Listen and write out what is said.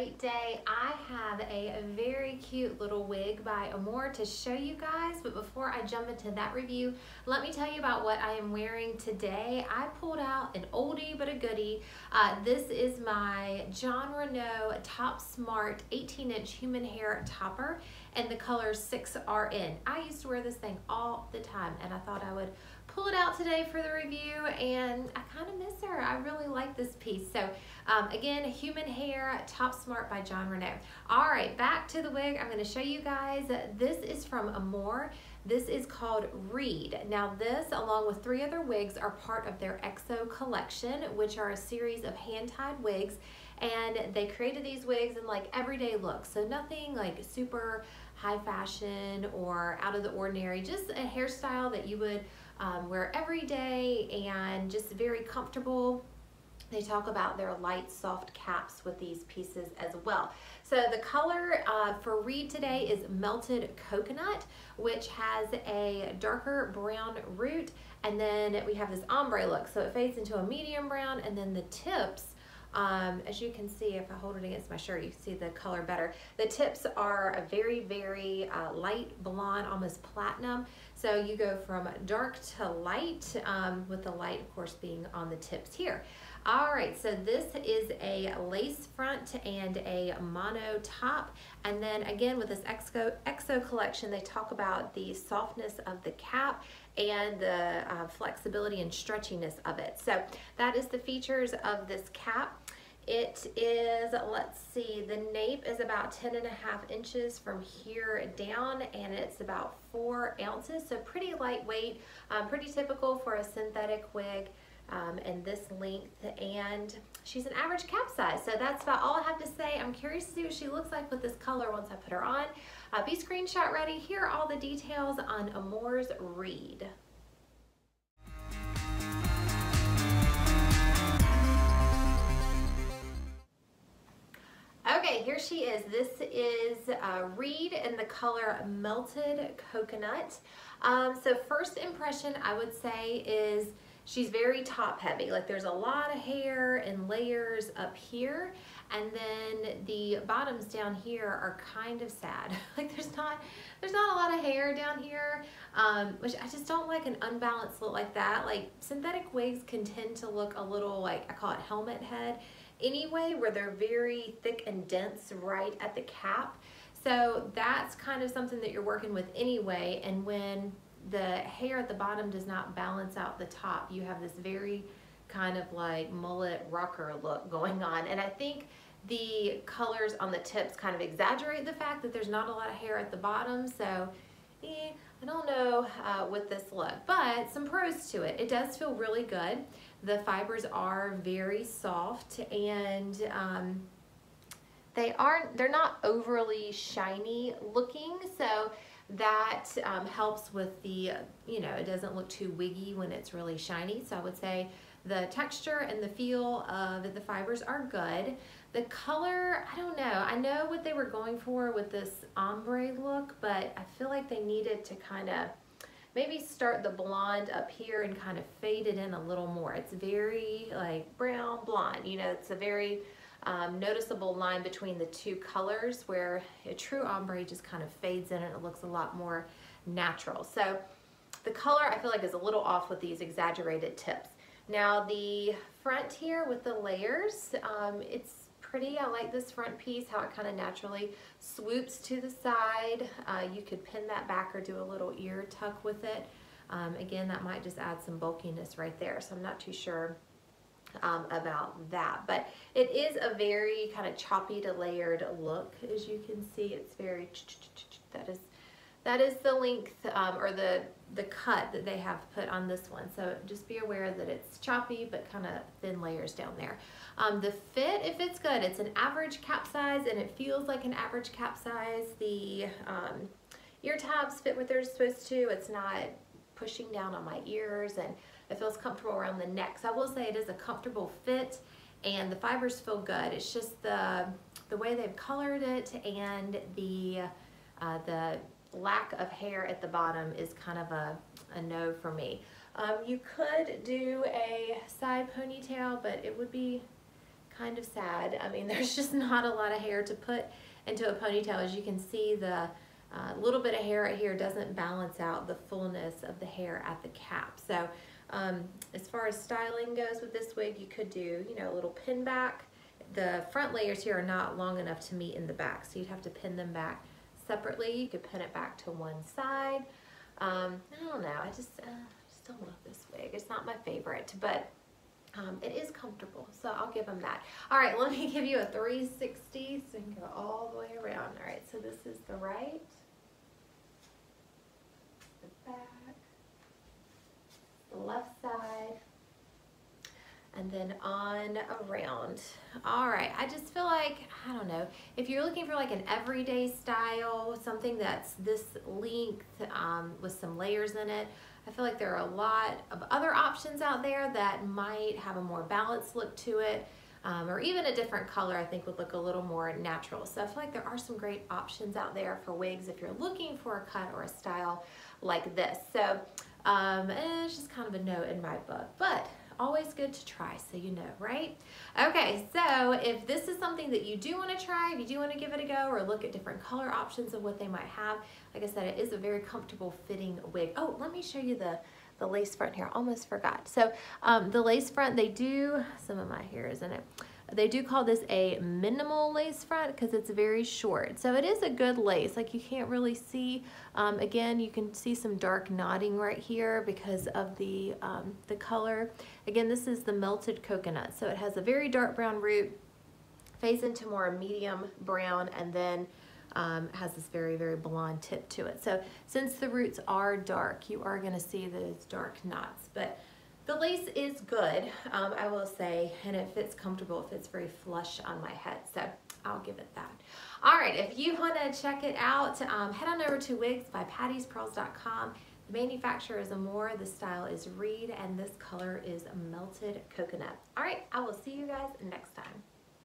great day. I have a very cute little wig by Amore to show you guys, but before I jump into that review, let me tell you about what I am wearing today. I pulled out an oldie but a goodie. Uh, this is my Jon Renau Top Smart 18 inch human hair topper and the color 6RN. I used to wear this thing all the time and I thought I would pull it out today for the review and I kind of miss her. I really like this piece. So um, again, Human Hair Top Smart by Jon Renau. All right, back to the wig. I'm going to show you guys. This is from Amore. This is called Reed. Now this, along with three other wigs, are part of their EXO collection, which are a series of hand-tied wigs. And they created these wigs in like everyday looks. So nothing like super high fashion or out of the ordinary, just a hairstyle that you would um, wear every day and just very comfortable. They talk about their light soft caps with these pieces as well. So the color uh, for Reed today is Melted Coconut, which has a darker brown root. And then we have this ombre look. So it fades into a medium brown and then the tips um, as you can see, if I hold it against my shirt, you can see the color better. The tips are a very, very uh, light blonde, almost platinum. So you go from dark to light, um, with the light, of course, being on the tips here. All right, so this is a lace front and a mono top. And then again, with this Exo, Exo collection, they talk about the softness of the cap and the uh, flexibility and stretchiness of it. So that is the features of this cap. It is, let's see, the nape is about 10 and a half inches from here down and it's about four ounces, so pretty lightweight, um, pretty typical for a synthetic wig um, and this length and she's an average cap size. So that's about all I have to say. I'm curious to see what she looks like with this color once I put her on. Uh, be screenshot ready. Here are all the details on Amore's Reed. She is. This is uh, Reed in the color Melted Coconut. Um, so first impression I would say is she's very top heavy. Like there's a lot of hair and layers up here. And then the bottoms down here are kind of sad. like there's not, there's not a lot of hair down here, um, which I just don't like an unbalanced look like that. Like synthetic wigs can tend to look a little like, I call it helmet head anyway, where they're very thick and dense right at the cap. So that's kind of something that you're working with anyway. And when the hair at the bottom does not balance out the top. You have this very kind of like mullet rocker look going on. And I think the colors on the tips kind of exaggerate the fact that there's not a lot of hair at the bottom. So eh, I don't know uh, with this look, but some pros to it. It does feel really good. The fibers are very soft and um, they aren't, they're not overly shiny looking. So that um, helps with the, you know, it doesn't look too wiggy when it's really shiny. So I would say the texture and the feel of the fibers are good. The color, I don't know. I know what they were going for with this ombre look, but I feel like they needed to kind of maybe start the blonde up here and kind of fade it in a little more. It's very like brown blonde, you know, it's a very um, noticeable line between the two colors where a true ombre just kind of fades in and it looks a lot more natural. So the color I feel like is a little off with these exaggerated tips. Now the front here with the layers, um, it's pretty. I like this front piece, how it kind of naturally swoops to the side. Uh, you could pin that back or do a little ear tuck with it. Um, again, that might just add some bulkiness right there, so I'm not too sure um, about that. But it is a very kind of choppy to layered look. As you can see, it's very, that is that is the length um, or the, the cut that they have put on this one. So just be aware that it's choppy but kind of thin layers down there. Um, the fit, if it's good, it's an average cap size and it feels like an average cap size. The um, ear tabs fit what they're supposed to. It's not pushing down on my ears and it feels comfortable around the neck. So I will say it is a comfortable fit and the fibers feel good. It's just the, the way they've colored it and the, uh, the lack of hair at the bottom is kind of a, a no for me. Um, you could do a side ponytail, but it would be kind of sad. I mean, there's just not a lot of hair to put into a ponytail. As you can see, the uh, little bit of hair right here doesn't balance out the fullness of the hair at the cap. So um, as far as styling goes with this wig, you could do, you know, a little pin back. The front layers here are not long enough to meet in the back, so you'd have to pin them back separately. You could pin it back to one side. Um, I don't know, I just, uh, just don't love this wig. It's not my favorite, but um, it is comfortable, so I'll give them that. All right, let me give you a 360 so you can go all the way around. All right, so this is the right, the back, the left side, then on around. All right, I just feel like, I don't know, if you're looking for like an everyday style, something that's this length um, with some layers in it, I feel like there are a lot of other options out there that might have a more balanced look to it. Um, or even a different color I think would look a little more natural. So I feel like there are some great options out there for wigs if you're looking for a cut or a style like this. So um, it's just kind of a no in my book. But always good to try so you know, right? Okay, so if this is something that you do want to try, if you do want to give it a go or look at different color options of what they might have, like I said, it is a very comfortable fitting wig. Oh, let me show you the the lace front here. Almost forgot. So um, the lace front, they do, some of my hair is in it. They do call this a minimal lace front because it's very short. So it is a good lace. Like you can't really see. Um, again, you can see some dark knotting right here because of the, um, the color. Again, this is the melted coconut. So it has a very dark brown root, fades into more medium brown, and then um, has this very, very blonde tip to it. So since the roots are dark, you are gonna see those dark knots. But the lace is good, um, I will say, and it fits comfortable. It fits very flush on my head, so I'll give it that. All right, if you want to check it out, um, head on over to Wigs by wigsbypattispearls.com. The manufacturer is Amore, the style is Reed, and this color is Melted Coconut. All right, I will see you guys next time.